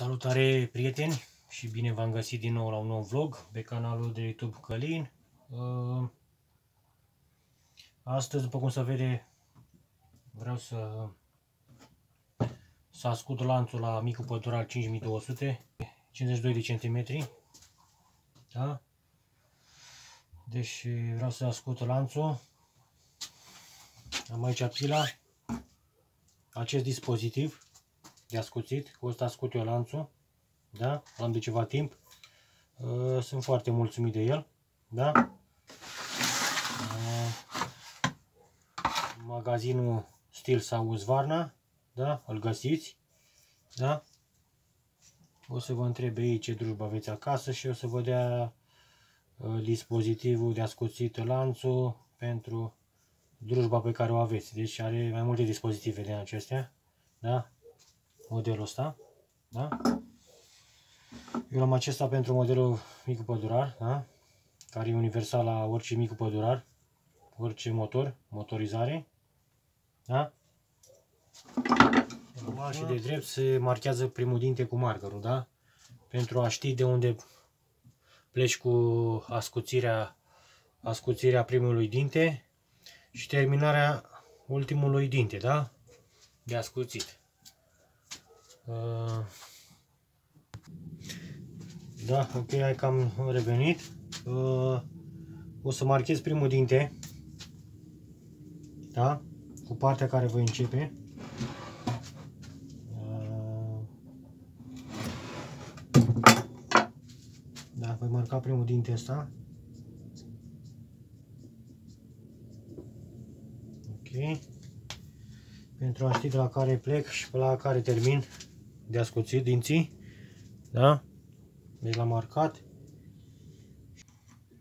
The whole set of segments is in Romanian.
Salutare prieteni și bine v-am găsit din nou la un nou vlog pe canalul de YouTube Călin. Uh, astăzi, după cum se vede, vreau să să ascult lanțul la micul pădural 5200, 52 de centimetri. Da? Deci vreau să ascult lanțul. Am aici pila, acest dispozitiv de ascuțit, cu ăsta ascut eu lanțul, da? L-am de ceva timp. Uh, sunt foarte mulțumit de el, da? Uh, magazinul Stil sau Uzvarna, da? Îl găsiți, da? O să vă întreb ei ce drujbă aveți acasă și o să vă dea uh, dispozitivul de ascuțit lanțul pentru drujba pe care o aveți. Deci are mai multe dispozitive de acestea, da? Modelul ăsta. Da? Eu am acesta pentru modelul micu pădurar, da? care e universal la orice micu pădurar, orice motor, motorizare. Da? Normal și de drept se marchează primul dinte cu markerul, da? Pentru a ști de unde pleci cu ascuțirea, ascuțirea primului dinte și terminarea ultimului dinte, da? De ascuțit. Uh, da, ok, hai că am revenit. Uh, o să marchez primul dinte. Da? Cu partea care voi începe. Uh, da, voi marca primul dinte ăsta. Ok. Pentru a ști de la care plec și pe la care termin de ascuțit dinții. Da? Deci l-am marcat.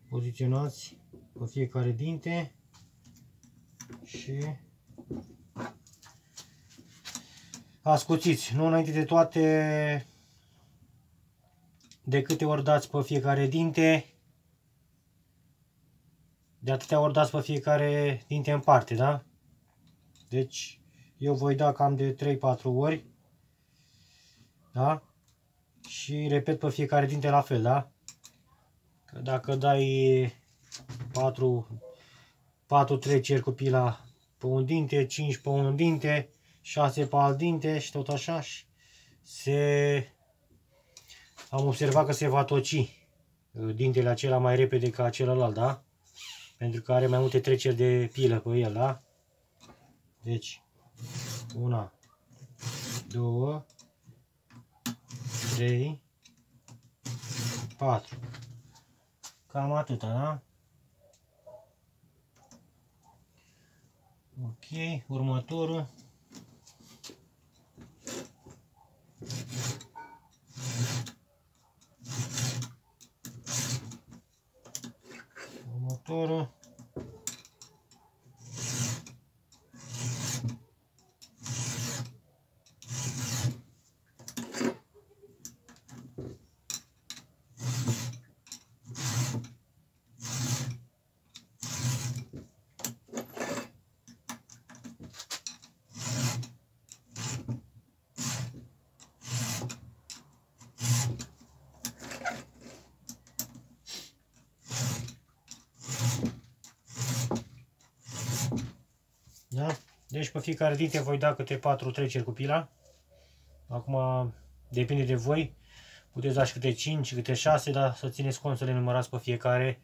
Poziționați pe fiecare dinte și ascuțiți. Nu înainte de toate de câte ori dați pe fiecare dinte de atâtea ori dați pe fiecare dinte în parte, da? Deci eu voi da cam de 3-4 ori da? Și repet pe fiecare dinte la fel, da? Că dacă dai 4, 4 treceri cu pila pe un dinte, 5 pe un dinte, 6 pe alt dinte și tot așa și se... Am observat că se va toci uh, dintele acela mai repede ca celălalt, da? Pentru că are mai multe treceri de pilă pe el, da? Deci, una, două, 3, 4. Cam atâta, da? Ok, următorul. Următorul. Da? Deci pe fiecare dinte voi da câte 4 treceri cu pila. Acum depinde de voi. Puteți da și câte 5, câte 6, dar să țineți cont să le numărați pe fiecare,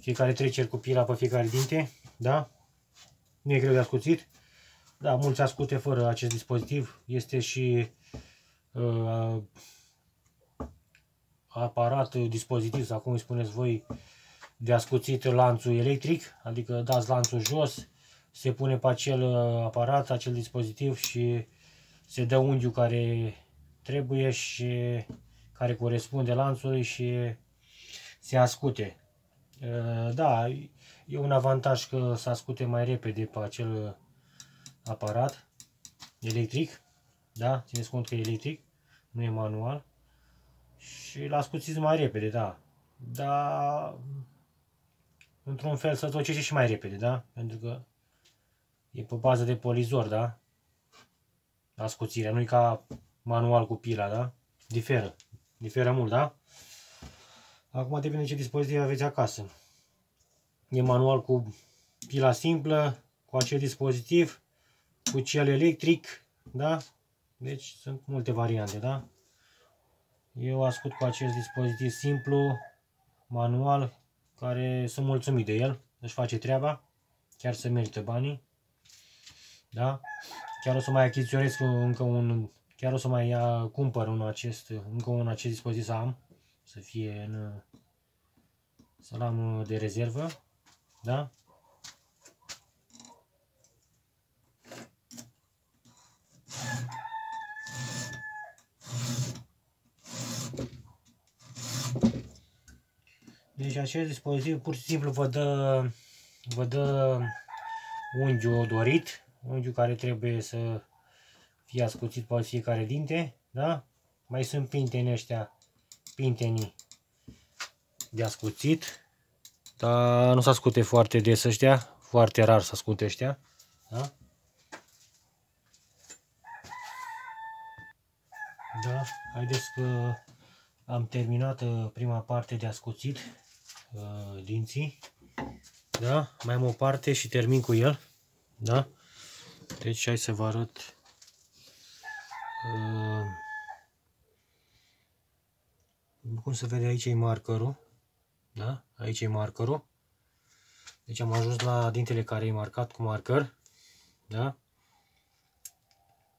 fiecare treceri cu pila pe fiecare dinte. Da? Nu e greu de ascuțit. Da, mulți ascute fără acest dispozitiv. Este și uh, aparat, dispozitiv, sau cum îi spuneți voi, de ascuțit lanțul electric. Adică dați lanțul jos, se pune pe acel uh, aparat, acel dispozitiv și se dă unghiul care trebuie și care corespunde lanțului și se ascute. Uh, da, e un avantaj că se ascute mai repede pe acel aparat electric. Da, țineți cont că e electric, nu e manual. Și l ascuțiți mai repede, da. Dar într-un fel să tocește și mai repede, da? Pentru că E pe bază de polizor, da? Ascuțirea, nu e ca manual cu pila, da? diferă. Diferă mult, da? Acum depinde ce dispozitiv aveți acasă. E manual cu pila simplă, cu acel dispozitiv, cu cel electric, da? Deci sunt multe variante, da? Eu ascult cu acest dispozitiv simplu, manual, care sunt mulțumit de el, își face treaba, chiar se merită banii, da? Chiar o să mai achiziționez încă un, chiar o să mai ia, cumpăr un acest, încă un acest dispozitiv să am, să fie în, să-l am de rezervă, da? Deci acest dispozitiv pur și simplu vă dă, vă dă unghiul dorit, unghiul care trebuie să fie ascuțit pe fiecare dinte, da? Mai sunt pinteni ăștia, pintenii de ascuțit, dar nu se ascute foarte des ăștia, foarte rar să ascute ăștia, da? Da, haideți că am terminat uh, prima parte de ascuțit uh, dinții. Da? Mai am o parte și termin cu el. Da? Deci hai să vă arăt uh, cum se vede aici e markerul. Da? Aici e markerul. Deci am ajuns la dintele care e marcat cu marker. Da?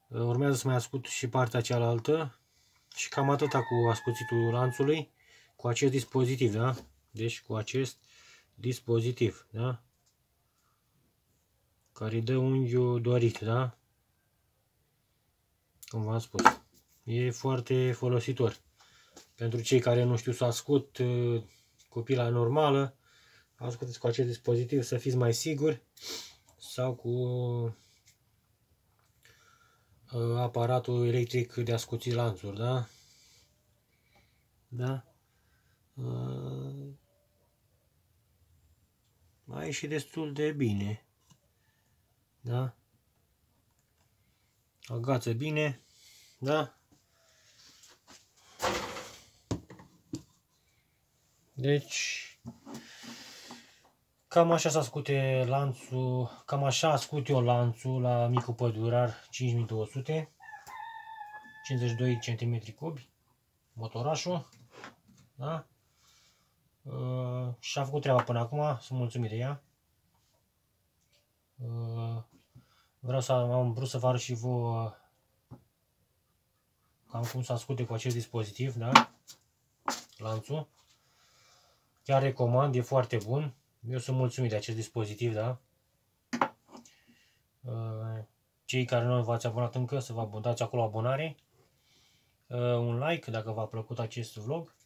Urmează să mai ascult și partea cealaltă. Și cam atâta cu ascuțitul lanțului. Cu acest dispozitiv, da? Deci cu acest dispozitiv, da? Care dă unghiul dorit, da? Cum v-am spus. E foarte folositor. Pentru cei care nu știu să ascult uh, cu pila normală, ascultați cu acest dispozitiv să fiți mai siguri sau cu uh, aparatul electric de ascuțit lanțuri, da? Da? Uh, a ieșit destul de bine. Da? Agață bine. Da? Deci, cam așa s-a scute lanțul, cam așa ascut eu lanțul la micul pădurar 5200, 52 cm cubi, motorașul, da? Uh, și a făcut treaba până acum, sunt mulțumit de ea. Uh, vreau să am vrut să vă arăt și vouă cam cum să asculte cu acest dispozitiv, da? Lanțul. Chiar recomand, e foarte bun. Eu sunt mulțumit de acest dispozitiv, da? Uh, cei care nu v-ați abonat încă, să vă dați acolo abonare. Uh, un like dacă v-a plăcut acest vlog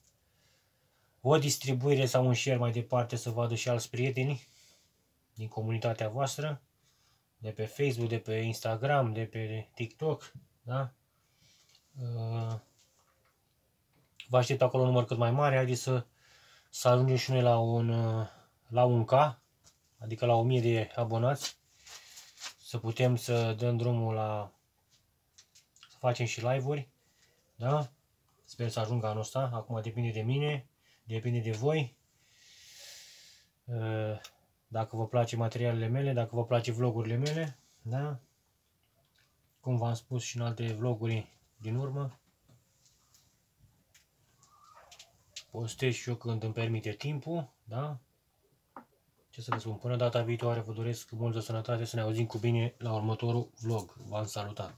o distribuire sau un share mai departe să vadă și alți prieteni din comunitatea voastră, de pe Facebook, de pe Instagram, de pe TikTok, da? Uh, vă aștept acolo un număr cât mai mare, haideți să, să ajungem și noi la un, uh, la un K, adică la 1000 de abonați, să putem să dăm drumul la, să facem și live-uri, da? Sper să ajung anul ăsta, acum depinde de mine, depinde de voi. Uh, dacă vă place materialele mele, dacă vă place vlogurile mele, da? Cum v-am spus și în alte vloguri din urmă. Postez și eu când îmi permite timpul, da? Ce să vă spun, până data viitoare vă doresc multă sănătate, să ne auzim cu bine la următorul vlog. V-am salutat!